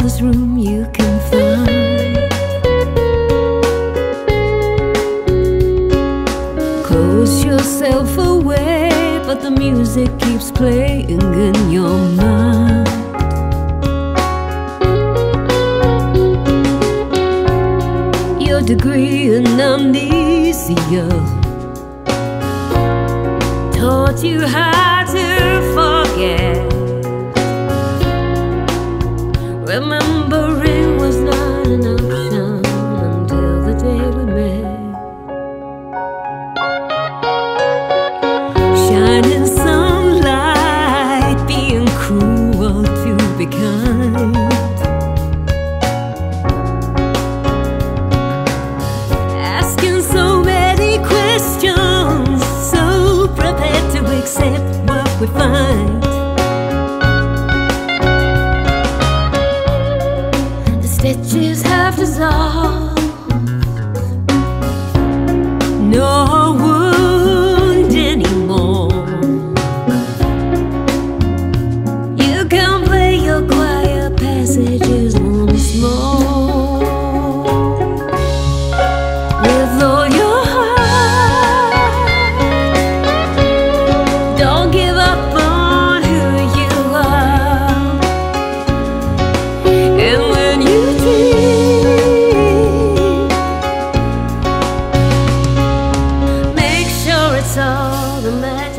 smallest room you can find. Close yourself away, but the music keeps playing in your mind. Your degree in amnesia taught you how to forget. Remembering was not an option until the day we met. Shining sunlight, being cruel to be kind. Asking so many questions, so prepared to accept what we find. Stitches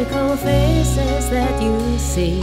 magical faces that you see.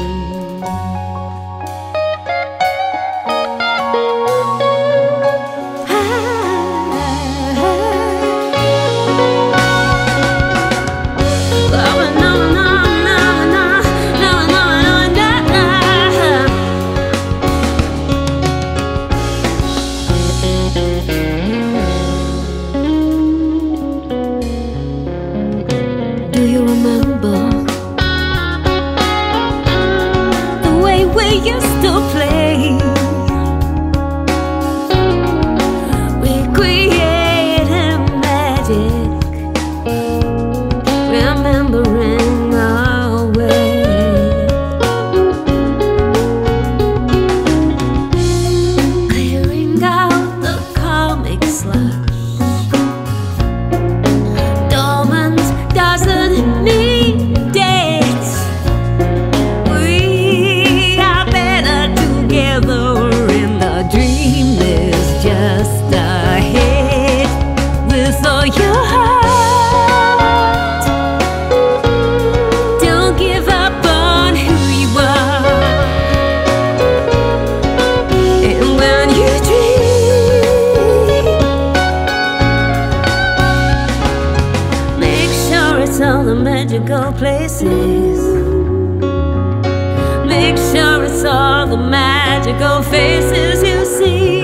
all the magical places. Make sure it's all the magical faces you see.